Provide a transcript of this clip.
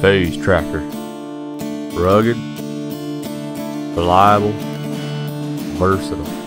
Phase tractor. Rugged, reliable, versatile.